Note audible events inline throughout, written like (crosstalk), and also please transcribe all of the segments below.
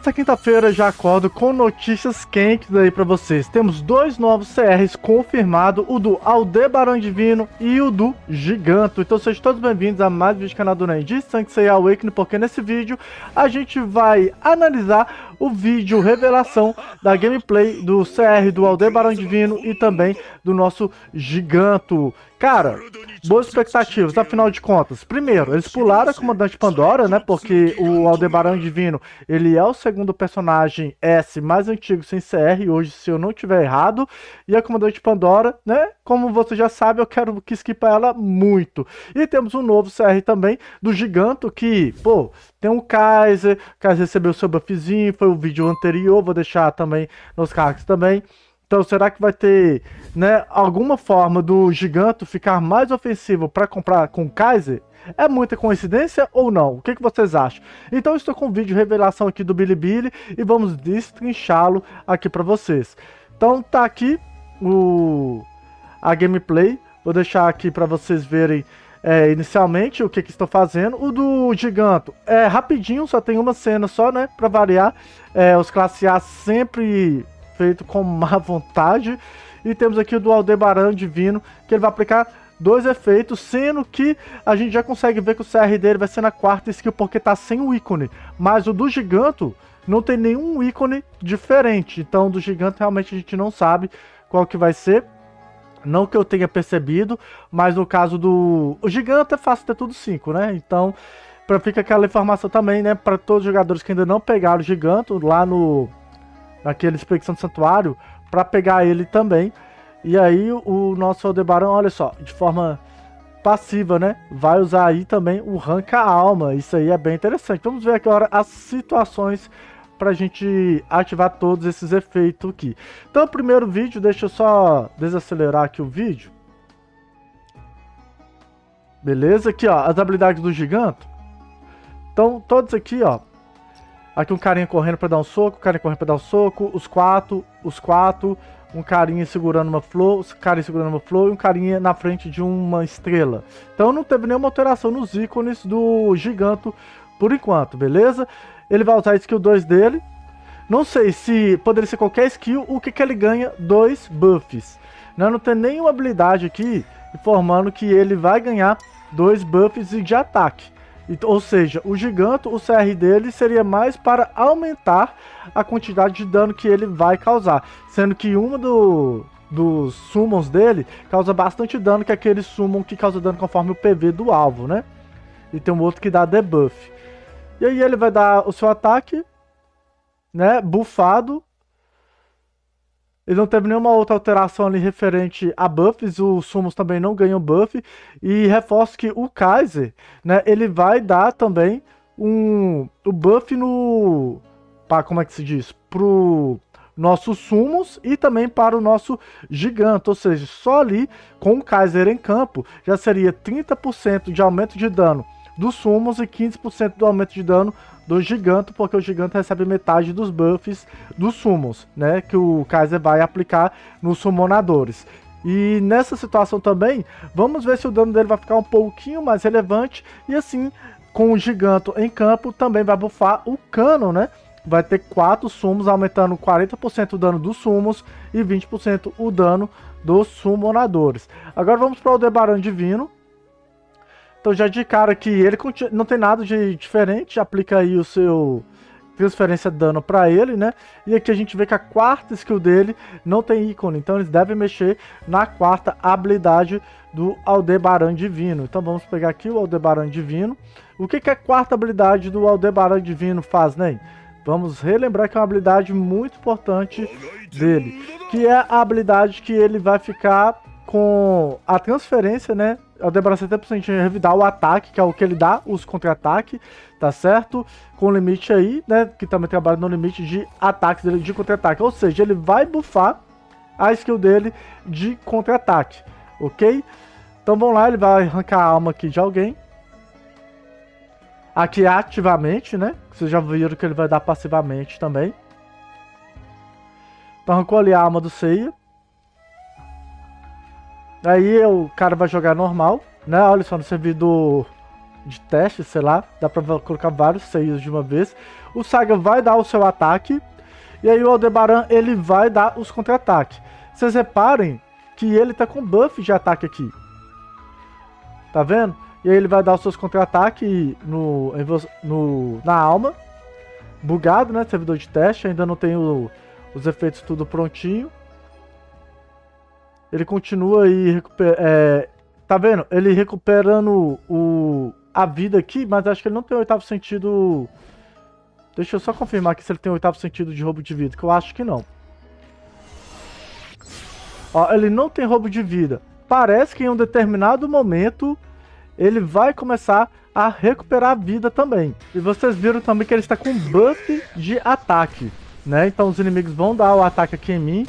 Esta quinta-feira já acordo com notícias quentes aí para vocês. Temos dois novos CRs confirmados, o do Aldebaran Divino e o do Giganto. Então sejam todos bem-vindos a mais um vídeo do canal do Nerd Sanctuary Awakening, porque nesse vídeo a gente vai analisar o vídeo revelação da gameplay do CR do Aldebaran Divino e também do nosso Giganto. Cara, boas expectativas, afinal de contas. Primeiro, eles pularam a Comandante Pandora, né? Porque o Aldebaran Divino, ele é o segundo personagem S mais antigo sem CR, hoje, se eu não tiver errado. E a Comandante Pandora, né? Como você já sabe, eu quero que skipa ela muito. E temos um novo CR também, do Giganto, que, pô, tem um Kaiser, o Kaiser recebeu seu buffzinho, foi o vídeo anterior, vou deixar também nos cards também. Então, será que vai ter né, alguma forma do Giganto ficar mais ofensivo para comprar com o Kaiser? É muita coincidência ou não? O que, que vocês acham? Então, estou com um vídeo de revelação aqui do Bilibili e vamos destrinchá-lo aqui para vocês. Então, tá aqui o a gameplay. Vou deixar aqui para vocês verem é, inicialmente o que, que estou fazendo. O do Giganto é rapidinho, só tem uma cena só, né? Para variar. É, os classe A sempre feito com (laughs) má vontade. E temos aqui o do Aldebaran Divino, que ele vai aplicar dois efeitos, sendo que a gente já consegue ver que o CR dele vai ser na quarta skill porque tá sem o ícone. Mas o do Giganto não tem nenhum ícone diferente. Então do Giganto realmente a gente não sabe qual que vai ser. Não que eu tenha percebido, mas no caso do o Giganto é fácil ter tudo 5, né? Então, para ficar aquela informação também, né, para todos os jogadores que ainda não pegaram o Giganto lá no naquela expedição do santuário para pegar ele também. E aí o nosso Aldebaran, olha só, de forma passiva, né? Vai usar aí também o Ranca Alma. Isso aí é bem interessante. Vamos ver agora as situações para a gente ativar todos esses efeitos aqui. Então, primeiro vídeo, deixa eu só desacelerar aqui o vídeo. Beleza? Aqui, ó, as habilidades do gigante. Então, todos aqui, ó, Aqui um carinha correndo para dar um soco, um carinha correndo para dar um soco, os quatro, os quatro, um carinha segurando uma flor, os carinha segurando uma flor e um carinha na frente de uma estrela. Então não teve nenhuma alteração nos ícones do giganto por enquanto, beleza? Ele vai usar a skill 2 dele. Não sei se poderia ser qualquer skill, o que, que ele ganha? Dois buffs. Não, não tem nenhuma habilidade aqui informando que ele vai ganhar dois buffs de ataque. Ou seja, o gigante, o CR dele seria mais para aumentar a quantidade de dano que ele vai causar. Sendo que uma do, dos summons dele causa bastante dano, que é aquele summon que causa dano conforme o PV do alvo, né? E tem um outro que dá debuff. E aí ele vai dar o seu ataque, né? Buffado ele não teve nenhuma outra alteração ali referente a buffs, os sumos também não ganham buff. E reforço que o Kaiser, né, ele vai dar também um o buff no. Para, como é que se diz? Pro nossos sumos e também para o nosso gigante, ou seja, só ali com o Kaiser em campo já seria 30% de aumento de dano dos sumos e 15% do aumento de dano do gigante, porque o gigante recebe metade dos buffs dos sumos, né? Que o Kaiser vai aplicar nos summonadores. E nessa situação também, vamos ver se o dano dele vai ficar um pouquinho mais relevante. E assim, com o gigante em campo, também vai buffar o cano, né? Vai ter 4 sumos, aumentando 40% o dano dos sumos e 20% o dano dos summonadores. Agora vamos para o Debaran Divino, então já de cara que ele não tem nada de diferente, aplica aí o seu transferência de dano para ele, né? E aqui a gente vê que a quarta skill dele não tem ícone, então eles devem mexer na quarta habilidade do Aldebaran Divino. Então vamos pegar aqui o Aldebaran Divino. O que, que a quarta habilidade do Aldebaran Divino faz, né? Vamos relembrar que é uma habilidade muito importante dele, que é a habilidade que ele vai ficar com a transferência, né? Aldebaran 70% de revidar o ataque, que é o que ele dá, os contra-ataque, tá certo? Com limite aí, né? Que também trabalha no limite de ataques dele de contra-ataque. Ou seja, ele vai buffar a skill dele de contra-ataque, ok? Então vamos lá, ele vai arrancar a alma aqui de alguém. Aqui ativamente, né? Vocês já viram que ele vai dar passivamente também. Então arrancou ali a alma do Seiya. Aí o cara vai jogar normal, né? Olha só, no servidor de teste, sei lá, dá pra colocar vários seios de uma vez. O Saga vai dar o seu ataque, e aí o Aldebaran ele vai dar os contra-ataques. Vocês reparem que ele tá com buff de ataque aqui. Tá vendo? E aí ele vai dar os seus contra-ataques no, no, na alma. Bugado, né? Servidor de teste, ainda não tem o, os efeitos tudo prontinho. Ele continua aí é, Tá vendo? Ele recuperando o, a vida aqui, mas acho que ele não tem o oitavo sentido. Deixa eu só confirmar aqui se ele tem o oitavo sentido de roubo de vida, que eu acho que não. Ó, ele não tem roubo de vida. Parece que em um determinado momento ele vai começar a recuperar a vida também. E vocês viram também que ele está com buff de ataque, né? Então os inimigos vão dar o ataque aqui em mim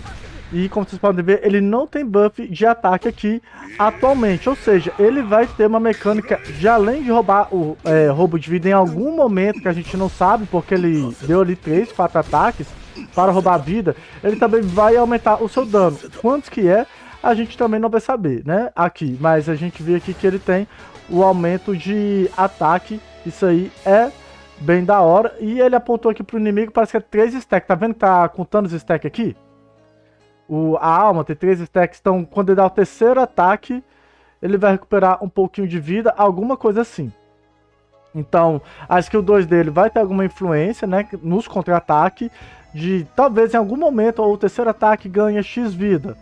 e como vocês podem ver, ele não tem buff de ataque aqui atualmente. Ou seja, ele vai ter uma mecânica de além de roubar o é, roubo de vida em algum momento que a gente não sabe, porque ele deu ali 3, 4 ataques para roubar vida, ele também vai aumentar o seu dano. Quantos que é, a gente também não vai saber, né? Aqui, mas a gente vê aqui que ele tem o aumento de ataque. Isso aí é bem da hora. E ele apontou aqui pro inimigo, parece que é 3 stacks. Tá vendo que tá contando os stacks aqui? O, a alma tem três stacks, então quando ele dá o terceiro ataque, ele vai recuperar um pouquinho de vida, alguma coisa assim. Então, a skill 2 dele vai ter alguma influência, né, nos contra-ataque, de talvez em algum momento o terceiro ataque ganha X vida,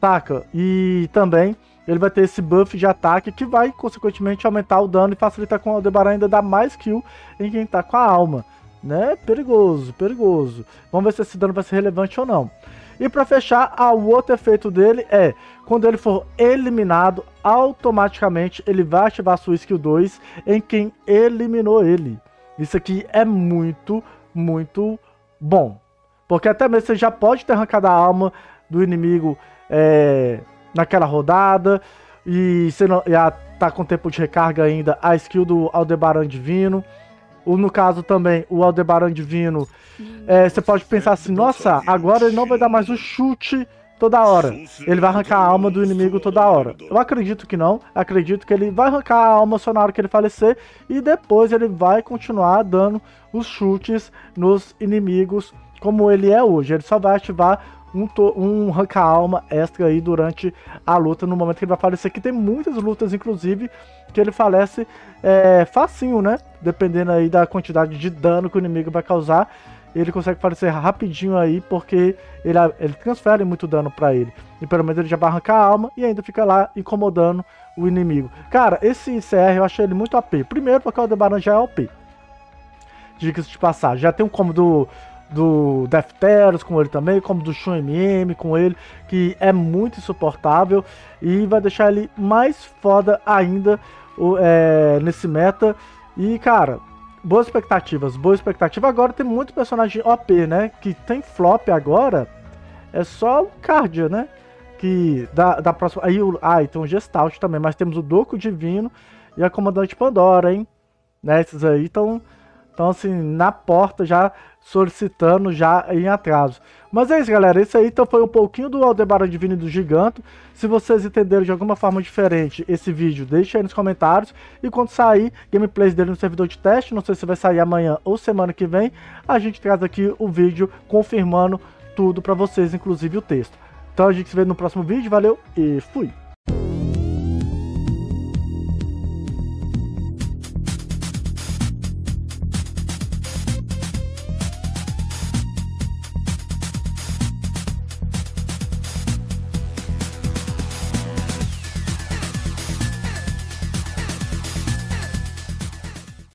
saca? E também ele vai ter esse buff de ataque que vai, consequentemente, aumentar o dano e facilitar com o Aldebaran ainda dar mais kill em quem tá com a alma, né? Perigoso, perigoso. Vamos ver se esse dano vai ser relevante ou não. E para fechar, o outro efeito dele é, quando ele for eliminado, automaticamente ele vai ativar sua skill 2 em quem eliminou ele. Isso aqui é muito, muito bom. Porque até mesmo você já pode ter arrancado a alma do inimigo é, naquela rodada. E você não, já tá com tempo de recarga ainda a skill do Aldebaran Divino. Ou no caso também, o Aldebaran Divino, é, você pode pensar assim, nossa, agora ele não vai dar mais o chute toda hora. Ele vai arrancar a alma do inimigo toda hora. Eu acredito que não. Acredito que ele vai arrancar a alma só na hora que ele falecer. E depois ele vai continuar dando os chutes nos inimigos como ele é hoje. Ele só vai ativar um, um arranca-alma extra aí durante a luta, no momento que ele vai falecer. Que tem muitas lutas, inclusive, que ele falece é, facinho, né? Dependendo aí da quantidade de dano que o inimigo vai causar. Ele consegue falecer rapidinho aí, porque ele, ele transfere muito dano para ele. E pelo menos ele já vai arrancar a alma e ainda fica lá incomodando o inimigo. Cara, esse CR eu achei ele muito AP. Primeiro porque o Aldebaran já é OP. Diga-se de passagem. Já tem um combo do do Defteros com ele também, como do Shun MM com ele, que é muito insuportável e vai deixar ele mais foda ainda é, nesse meta. E cara, boas expectativas, boa expectativa. Agora tem muito personagem OP, né? Que tem flop agora, é só o Cardia, né? Que da, da próxima. Aí o. Ah, então o Gestalt também, mas temos o Doco Divino e a Comandante Pandora, hein? Né? Esses aí estão então, assim, na porta já solicitando já em atraso. Mas é isso, galera. Esse aí então foi um pouquinho do Aldebaran Divino do Giganto. Se vocês entenderam de alguma forma diferente esse vídeo, deixe aí nos comentários. E quando sair gameplays dele no servidor de teste, não sei se vai sair amanhã ou semana que vem, a gente traz aqui o vídeo confirmando tudo para vocês, inclusive o texto. Então a gente se vê no próximo vídeo. Valeu e fui!